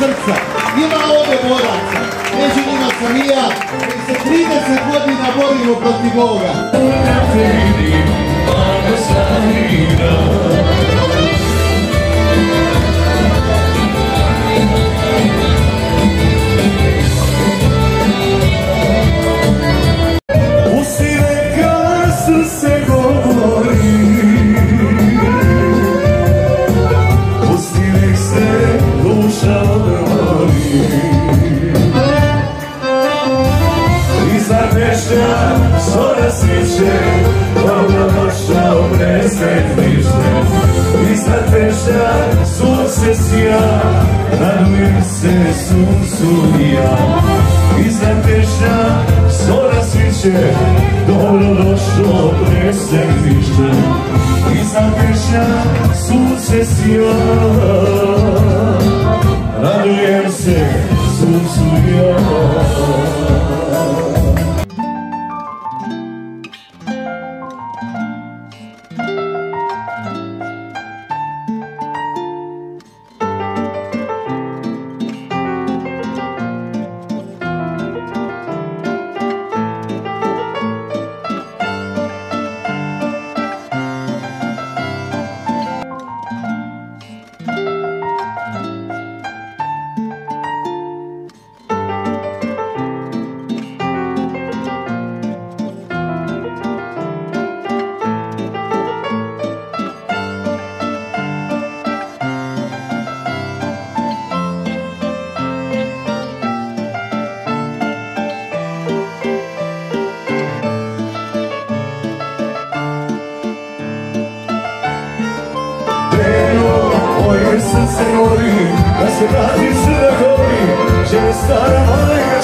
srca. Ima ovdje boraca. Među njima sam i ja. koji se 30 godina borimo protiv ovoga. Pusti Dešnja zora sviće Dobro došao predsjedniče Iza dešnja sunce sija Radujem se suncu i ja. Iza dešnja zora sviće Dobro došao predsjedniče Iza dešnja sunce sija Radujem se suncu i ja Srce gori, da se vrati sve gori. Že stara majka